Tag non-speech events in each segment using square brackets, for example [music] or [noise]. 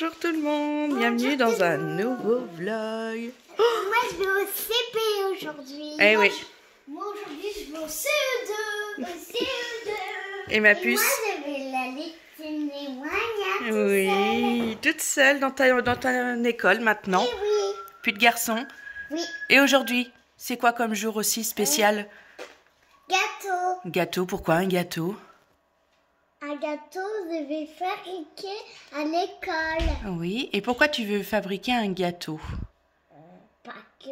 Bonjour tout le monde, bienvenue dans un nouveau vlog. Moi, je vais au CP aujourd'hui. Eh oui, Moi, aujourd'hui, je vais au CE2. Au CE2. Et ma Et puce Moi, je vais aller témoigner. oui, toute seule dans ta, dans ta école maintenant. Eh oui. Plus de garçons. Oui. Et aujourd'hui, c'est quoi comme jour aussi spécial? Gâteau. Gâteau, pourquoi un gâteau? Un gâteau, je vais fabriquer à l'école. Oui, et pourquoi tu veux fabriquer un gâteau? Parce que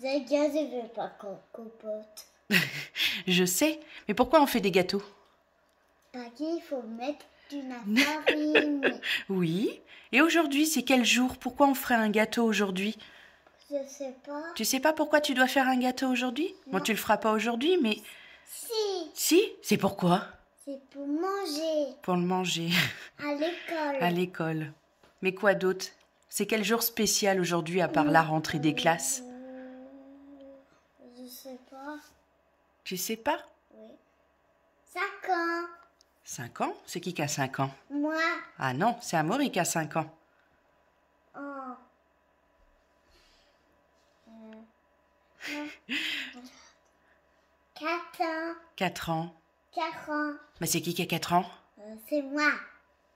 ce gars, je veux pas qu'on compote. [laughs] Je sais, mais pourquoi on fait des gâteaux? Parce qu'il faut mettre de la [laughs] farine. Oui, et aujourd'hui, c'est quel jour? Pourquoi on ferait un gâteau aujourd'hui? Je sais pas. Tu sais pas pourquoi tu dois faire un gâteau aujourd'hui? Bon, tu le feras pas aujourd'hui, mais Si, si, c'est pourquoi? C'est pour manger Pour le manger à l'école. [laughs] à l'école. Mais quoi d'autre? C'est quel jour spécial aujourd'hui à part la rentrée des classes? Je sais pas. Tu sais pas? Oui. 5 ans. 5 ans? C'est qui qui a 5 ans? Moi. Ah non, c'est Amaury qui a 5 ans. Oh. Euh, 4 [laughs] ans. 4 ans. 4 ans. Mais c'est qui qui a 4 ans? Euh, c'est moi.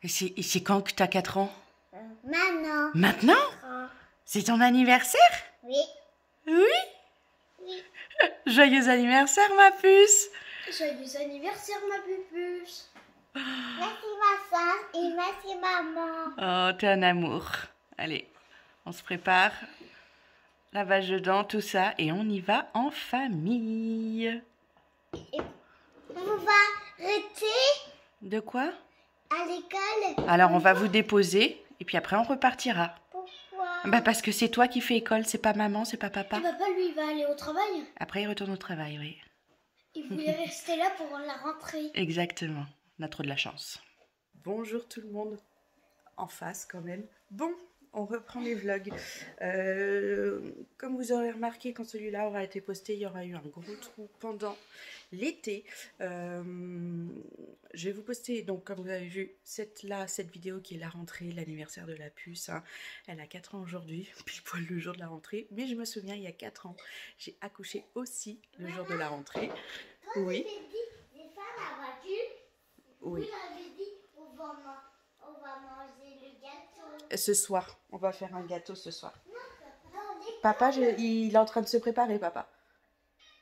Et c'est quand que t'as 4 ans? Euh. Maintenant Oh. C'est ton anniversaire? Oui. Oui? Oui. [laughs] Joyeux anniversaire, ma puce Joyeux anniversaire, ma pupuche. Merci, ma soeur, et merci, maman. Oh, t'es un amour. Allez, on se prépare. Lavage de dents, tout ça, et on y va en famille. On va arrêter De quoi? À l'école. Alors, on va vous déposer, et puis après, on repartira. Pourquoi? Bah, parce que c'est toi qui fais école, c'est pas maman, c'est pas papa. Papa, lui, il va aller au travail. Après, il retourne au travail, oui. Il voulait [laughs] rester là pour la rentrée. Exactement. On a trop de la chance. Bonjour tout le monde. En face quand même. Bon, on reprend les vlogs. Euh, comme vous aurez remarqué, quand celui-là aura été posté, il y aura eu un gros trou pendant l'été. Euh, je vais vous poster, donc comme vous avez vu, cette, là, cette vidéo qui est la rentrée, l'anniversaire de la puce. hein. Elle a 4 ans aujourd'hui, [laughs] pile poil le jour de la rentrée. Mais je me souviens, il y a 4 ans, j'ai accouché aussi le jour de la rentrée. Oui. dit, j'ai fait la voiture. Oui. Vous avez dit, on va, ma- on va manger le gâteau. Ce soir, on va faire un gâteau ce soir. Papa, je- il est en train de se préparer, papa.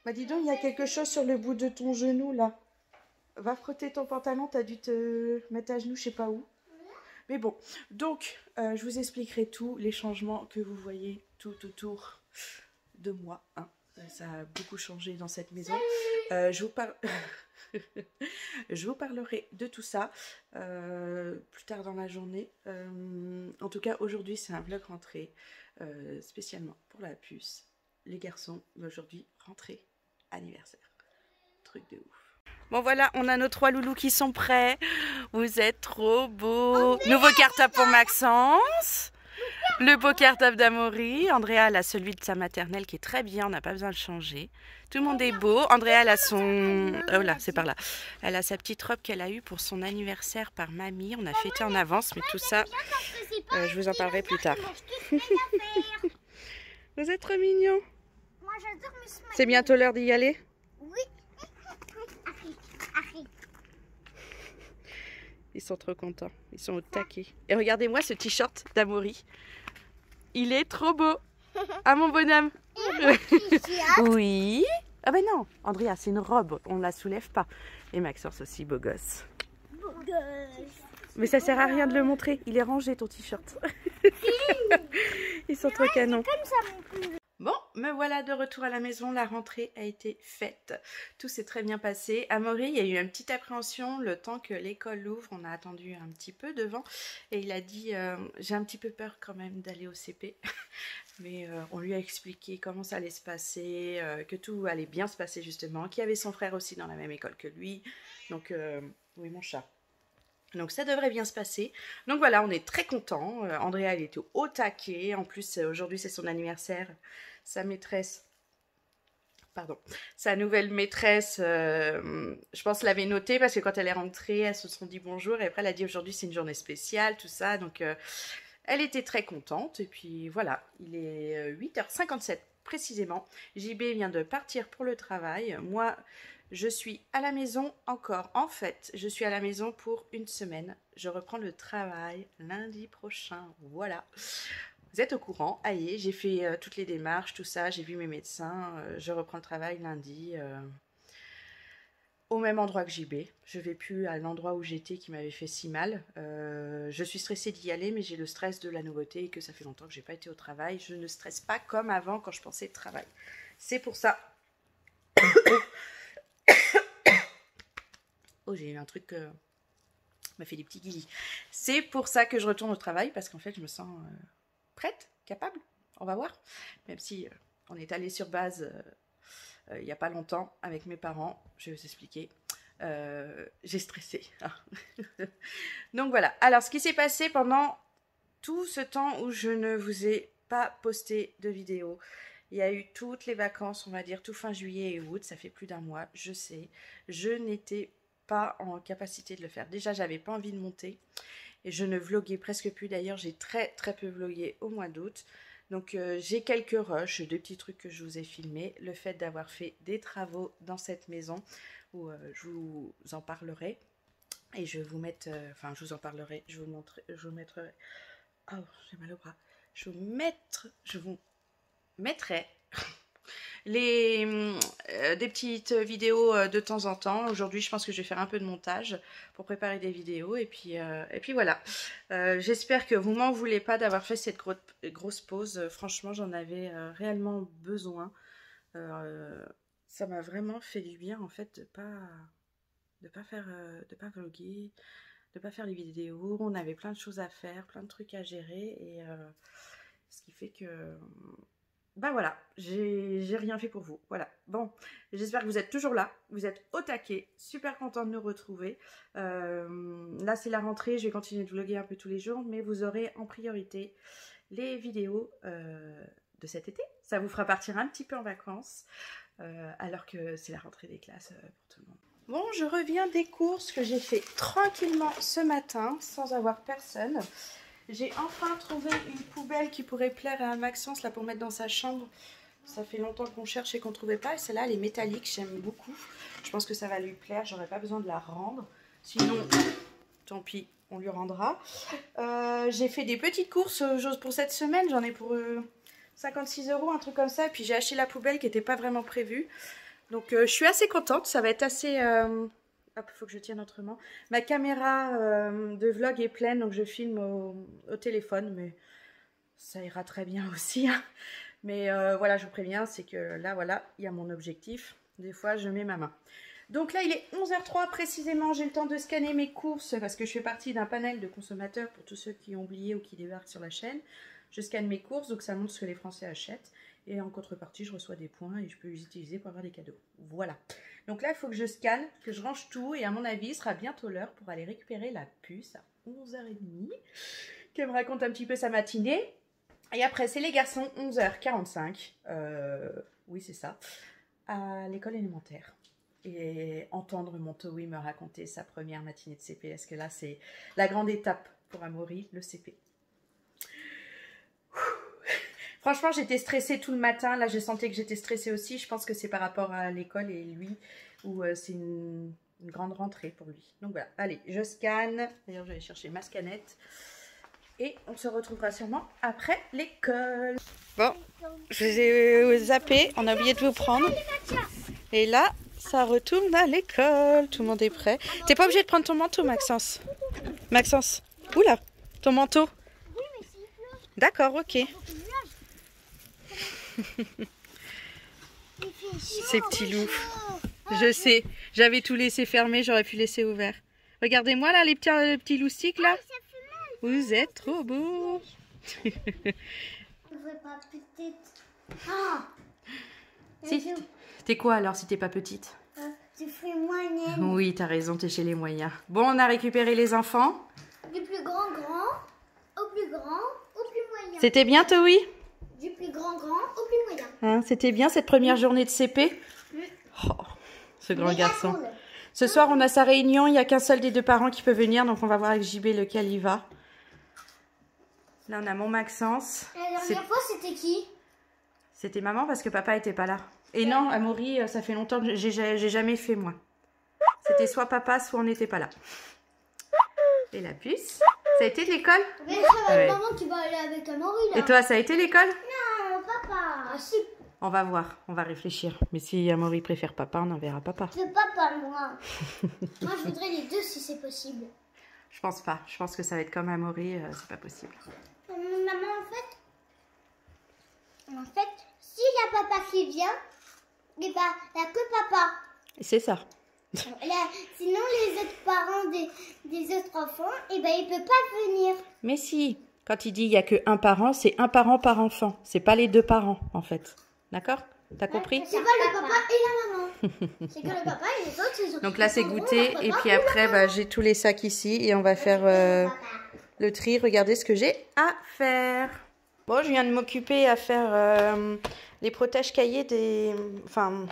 Bah dis donc, il y a quelque chose sur le bout de ton genou là. Va frotter ton pantalon, t'as dû te mettre à genoux, je sais pas où. Mais bon, donc euh, je vous expliquerai tous les changements que vous voyez tout autour de moi. hein. Euh, Ça a beaucoup changé dans cette maison. Euh, je, vous par- [laughs] je vous parlerai de tout ça euh, plus tard dans la journée. Euh, en tout cas, aujourd'hui, c'est un vlog rentrée spécialement pour la puce. Les garçons, aujourd'hui, rentrée, anniversaire. Truc de ouf. Bon voilà, on a nos trois loulous qui sont prêts. Vous êtes trop beaux. Nouveau cartable pour Maxence. Le beau cartable d'Amaury. Andrea, a celui de sa maternelle qui est très bien, on n'a pas besoin de changer. Tout le monde est beau. Andrea, elle a son... Oh là, c'est par là. Elle a sa petite robe qu'elle a eue pour son anniversaire par mamie. On a fêté en avance, mais tout ça, euh, je vous en parlerai plus tard. [laughs] Vous êtes trop mignons. C'est bientôt l'heure d'y aller Oui. Ils sont trop contents. Ils sont au taquet. Et regardez-moi ce t-shirt d'Amaury. Il est trop beau. Ah mon bonhomme. [laughs] Oui. Ah ben non, Andrea, c'est une robe. On la soulève pas. Et Maxence aussi, beau gosse. Mais ça sert à rien de le montrer. Il est rangé ton t-shirt. [laughs] Ils sont trop canons. Comme ça, mon cul. Bon, me voilà de retour à la maison. La rentrée a été faite. Tout s'est très bien passé. À Maury, il y a eu une petite appréhension le temps que l'école l'ouvre. On a attendu un petit peu devant. Et il a dit euh, J'ai un petit peu peur quand même d'aller au CP. [laughs] Mais euh, on lui a expliqué comment ça allait se passer, euh, que tout allait bien se passer justement, qu'il y avait son frère aussi dans la même école que lui. Donc, oui, mon chat. Donc ça devrait bien se passer. Donc voilà, on est très contents. Euh, Andrea, elle était au taquet. En plus, euh, aujourd'hui, c'est son anniversaire. Sa maîtresse pardon, sa nouvelle maîtresse, euh, je pense, l'avait noté parce que quand elle est rentrée, elles se sont dit bonjour et après elle a dit aujourd'hui c'est une journée spéciale, tout ça. Donc elle était très contente et puis voilà, il est 8h57 précisément. JB vient de partir pour le travail. Moi, je suis à la maison encore. En fait, je suis à la maison pour une semaine. Je reprends le travail lundi prochain. Voilà. Vous êtes au courant, aïe, j'ai fait euh, toutes les démarches, tout ça, j'ai vu mes médecins, euh, je reprends le travail lundi euh, au même endroit que JB. Je vais plus à l'endroit où j'étais qui m'avait fait si mal. je suis stressée d'y aller, mais j'ai le stress de la nouveauté et que ça fait longtemps que j'ai pas été au travail. Je ne stresse pas comme avant quand je pensais travail. C'est pour ça. Oh, j'ai eu un truc m'a fait des petits guillis. C'est pour ça que je retourne au travail parce qu'en fait, je me sens prête, capable, on va voir. Même si euh, on est allé sur base euh, euh, il n'y a pas longtemps avec mes parents, je vais vous expliquer. j'ai stressé. [laughs] Donc voilà. Alors, ce qui s'est passé pendant tout ce temps où je ne vous ai pas posté de vidéo, il y a eu toutes les vacances, on va dire tout fin juillet et août, ça fait plus d'un mois, je sais. Je n'étais en capacité de le faire. Déjà, j'avais pas envie de monter. Et je ne vloguais presque plus. D'ailleurs, j'ai très très peu vlogué au mois d'août. Donc euh, j'ai quelques rushs, deux petits trucs que je vous ai filmés. Le fait d'avoir fait des travaux dans cette maison où euh, je vous en parlerai. Et je vous mettre, euh, enfin je vous en parlerai, je vous montrerai, je vous mettrai, oh j'ai mal au bras, je vous mettre, je vous mettrai les, euh, des petites vidéos euh, de temps en temps. Aujourd'hui, je pense que je vais faire un peu de montage pour préparer des vidéos. Et puis, euh, et puis voilà. J'espère que vous m'en voulez pas d'avoir fait cette grosse pause. Franchement, j'en avais réellement besoin. ça m'a vraiment fait du bien en fait de pas de pas faire de pas vloguer de pas faire les vidéos on avait plein de choses à faire plein de trucs à gérer et ce qui fait que bah voilà, j'ai rien fait pour vous. Voilà. Bon, j'espère que vous êtes toujours là. Vous êtes au taquet. Super content de nous retrouver. Euh, là, c'est la rentrée. Je vais continuer de vlogger un peu tous les jours. Mais vous aurez en priorité les vidéos euh, de cet été. Ça vous fera partir un petit peu en vacances. Euh, alors que c'est la rentrée des classes pour tout le monde. Bon, je reviens des courses que j'ai fait tranquillement ce matin sans avoir personne. J'ai enfin trouvé une poubelle qui pourrait plaire à Maxence là pour mettre dans sa chambre. Ça fait longtemps qu'on cherche et qu'on ne trouvait pas. Et celle-là, elle est métallique, j'aime beaucoup. Je pense que ça va lui plaire, j'aurais pas besoin de la rendre. Sinon, tant pis, on lui rendra. Euh, j'ai fait des petites courses euh, pour cette semaine, j'en ai pour 56 euh, euros, un truc comme ça. Et puis j'ai acheté la poubelle qui n'était pas vraiment prévue. Donc je suis assez contente, ça va être assez Hop, faut que je tienne autrement. Ma caméra euh, de vlog est pleine, donc je filme au, téléphone, mais ça ira très bien [laughs] aussi. Hein. Mais euh, voilà, je vous préviens, c'est que là, voilà, il y a mon objectif. Des fois, je mets ma main. Donc là, il est 11h03 précisément. J'ai le temps de scanner mes courses parce que je fais partie d'un panel de consommateurs pour tous ceux qui ont oublié ou qui débarquent sur la chaîne. Je scanne mes courses, donc ça montre ce que les Français achètent. Et en contrepartie, je reçois des points et je peux les utiliser pour avoir des cadeaux. Voilà. Donc là, il faut que je scanne, que je range tout. Et à mon avis, il sera bientôt l'heure pour aller récupérer la puce à 11h30. Qu'elle me raconte un petit peu sa matinée. Et après, c'est les garçons, 11h45. Euh, oui, c'est ça. À l'école élémentaire. Et entendre mon Towi me raconter sa première matinée de CP. Parce que là, c'est la grande étape pour Amaury, le CP. Franchement, j'étais stressée tout le matin. Là, je sentais que j'étais stressée aussi. Je pense que c'est par rapport à l'école et lui, où euh, c'est une, grande rentrée pour lui. Donc voilà, allez, je scanne. D'ailleurs, je vais chercher ma scannette. Et on se retrouvera sûrement après l'école. Bon, je vous ai zappé. On a oublié de vous prendre. Et là, ça retourne à l'école. Tout le monde est prêt. T'es pas obligé de prendre ton manteau, Maxence. Maxence. Oula, ton manteau. D'accord, ok. [laughs] Ces petits loups. Je sais, j'avais tout laissé fermé, j'aurais pu laisser ouvert. Regardez-moi là, les petits, les petits loustiques là. Vous êtes trop beaux. [laughs] t'es quoi alors si t'es pas petite? Tu fais moyenne. Oui, t'as raison, t'es chez les moyens. Bon, on a récupéré les enfants. Du plus grand grand au plus grand au plus moyen. C'était bien, oui du plus grand grand au plus moyen. Hein, C'était bien cette première journée de CP oh, Ce grand garçon. Ce soir, on a sa réunion. Il n'y a qu'un seul des deux parents qui peut venir. Donc, on va voir avec JB lequel il va. Là, on a mon Maxence. La dernière fois, c'était qui? C'était maman parce que papa était pas là. Et non, Amaury, euh, ça fait longtemps que j'ai jamais fait moi. C'était soit papa, soit on n'était pas là. Et la puce? Ça a été de l'école? Mais ça va Ouais. maman qui va aller avec Amaury là. Et toi, ça a été l'école? Non, papa. Ah, si, On va voir, on va réfléchir. Mais si Amaury préfère papa, on enverra papa. c'est papa, moi. [laughs] moi, je voudrais les deux si c'est possible. Je pense pas. Je pense que ça va être comme Amaury, euh, c'est pas possible. Euh, Maman, en fait, en fait, s'il y a papa qui vient, et bah, il n'y a que papa. C'est ça. Là, sinon, les autres parents des, des autres enfants, et ben, ils ne peuvent pas venir. Mais si, quand il dit il y a que un parent, c'est un parent par enfant. C'est pas les deux parents, en fait. D'accord T'as compris C'est pas le papa et la maman. [laughs] c'est que le papa et les autres, ils ont Donc là, c'est goûté. Et puis après, bah, j'ai tous les sacs ici. Et on va faire euh, le tri. Regardez ce que j'ai à faire. Bon, je viens de m'occuper à faire euh, les protèges cahiers des... Enfin,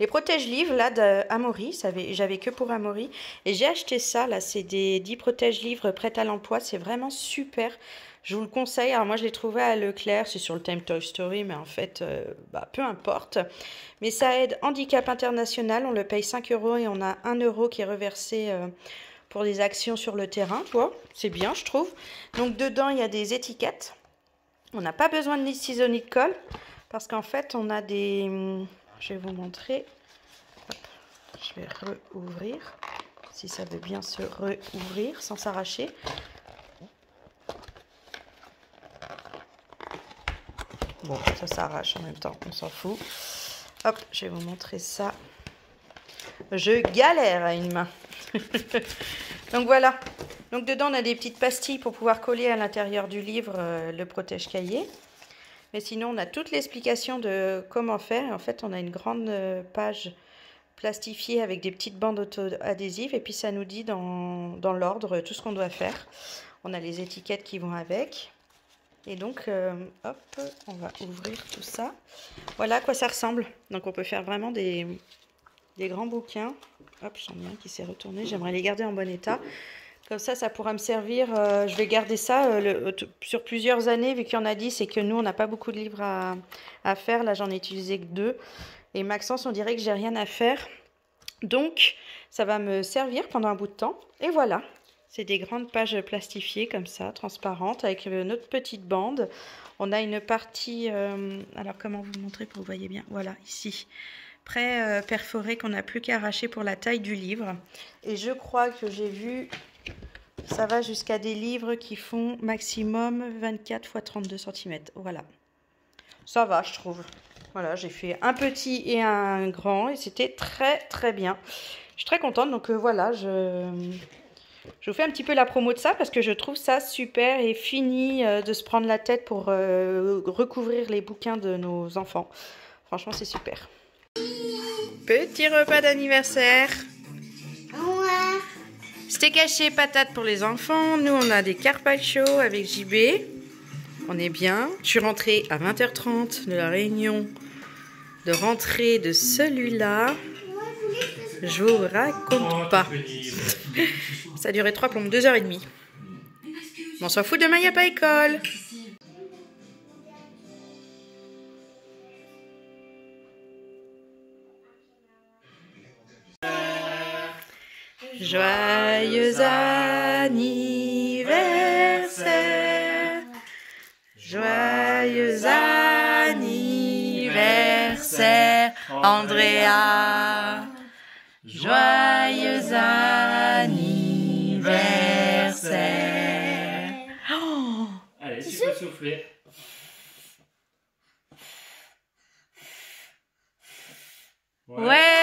les protèges livres, là, d'Amaury. J'avais que pour Amaury. Et j'ai acheté ça, là. C'est des 10 protèges livres prêts à l'emploi. C'est vraiment super. Je vous le conseille. Alors moi, je l'ai trouvé à Leclerc. C'est sur le thème Toy Story. Mais en fait, euh, bah, peu importe. Mais ça aide Handicap International. On le paye 5 euros et on a 1 euro qui est reversé euh, pour des actions sur le terrain. Tu c'est bien, je trouve. Donc dedans, il y a des étiquettes. On n'a pas besoin de ciseaux ni de colle parce qu'en fait, on a des... Je vais vous montrer. Je vais rouvrir si ça veut bien se rouvrir sans s'arracher. Bon, ça s'arrache en même temps, on s'en fout. Hop, je vais vous montrer ça. Je galère à une main. Donc voilà. Donc dedans, on a des petites pastilles pour pouvoir coller à l'intérieur du livre euh, le protège-cahier. Mais sinon, on a toute l'explication de comment faire. En fait, on a une grande euh, page plastifiée avec des petites bandes auto-adhésives. Et puis, ça nous dit dans, dans l'ordre tout ce qu'on doit faire. On a les étiquettes qui vont avec. Et donc, euh, hop, on va ouvrir tout ça. Voilà à quoi ça ressemble. Donc, on peut faire vraiment des, des grands bouquins. Hop, j'en ai un qui s'est retourné. J'aimerais les garder en bon état. Comme ça, ça pourra me servir. euh, je vais garder ça euh, t- sur plusieurs années, vu qu'il y en a 10 et que nous, on n'a pas beaucoup de livres à, faire. Là, j'en ai utilisé que deux. Et Maxence, on dirait que j'ai rien à faire. Donc, ça va me servir pendant un bout de temps. Et voilà. C'est des grandes pages plastifiées comme ça, transparentes, avec euh, notre petite bande. On a une partie... euh, alors, comment vous montrer pour que vous voyez bien? Voilà, ici. Prêt euh, perforé qu'on n'a plus qu'à arracher pour la taille du livre. Et je crois que j'ai vu... Ça va jusqu'à des livres qui font maximum 24 x 32 cm. Voilà. Ça va, je trouve. Voilà, j'ai fait un petit et un grand et c'était très très bien. Je suis très contente. Donc euh, voilà, je, je vous fais un petit peu la promo de ça parce que je trouve ça super et fini euh, de se prendre la tête pour euh, recouvrir les bouquins de nos enfants. Franchement, c'est super. Petit repas d'anniversaire. Steak haché patate pour les enfants. Nous, on a des carpaccio avec JB. On est bien. Je suis rentrée à 20h30 de la réunion de rentrée de celui-là. Je vous raconte pas. Ça a duré 3 plombes, 2h30. On s'en fout, demain, il n'y a pas école. Joyeux anniversaire. Joyeux anniversaire, Andrea. Joyeux anniversaire. Oh, Allez, tu peux souffler. ouais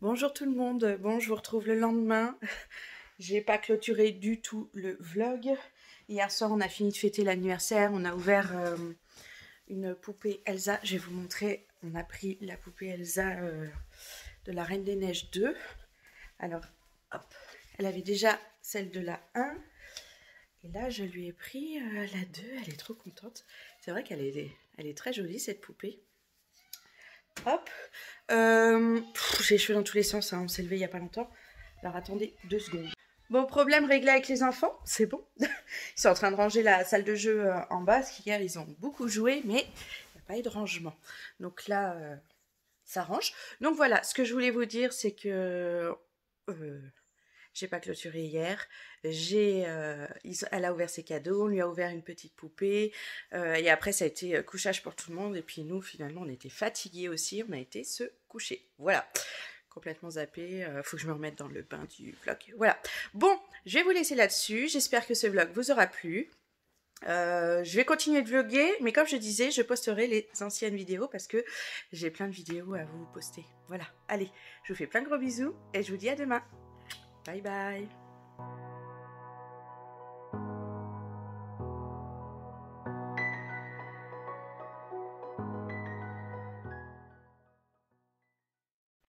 Bonjour tout le monde, bon je vous retrouve le lendemain. [laughs] J'ai pas clôturé du tout le vlog. Hier soir on a fini de fêter l'anniversaire, on a ouvert euh, une poupée Elsa. Je vais vous montrer, on a pris la poupée Elsa euh, de la Reine des Neiges 2. Alors hop, elle avait déjà celle de la 1. Et là je lui ai pris euh, la 2, elle est trop contente. C'est vrai qu'elle est, elle est très jolie cette poupée. Hop. J'ai les cheveux dans tous les sens, hein, on s'est levé il n'y a pas longtemps. Alors attendez deux secondes. Bon, problème réglé avec les enfants, c'est bon. [laughs] Ils sont en train de ranger la salle de jeu euh, en bas, parce qu'hier ils ont beaucoup joué, mais il n'y a pas eu de rangement. Donc là, euh, ça range. Donc voilà, ce que je voulais vous dire, c'est que euh, j'ai pas clôturé hier. J'ai, elle a ouvert ses cadeaux, on lui a ouvert une petite poupée, et après ça a été couchage pour tout le monde. Et puis nous, finalement, on était fatigués aussi, on a été se coucher. Voilà, complètement zappé. euh, faut que je me remette dans le bain du vlog. Voilà. Bon, je vais vous laisser là-dessus. J'espère que ce vlog vous aura plu. Euh, je vais continuer de vlogger, mais comme je disais, je posterai les anciennes vidéos parce que j'ai plein de vidéos à vous poster. Voilà. Allez, je vous fais plein de gros bisous et je vous dis à demain. Bye bye.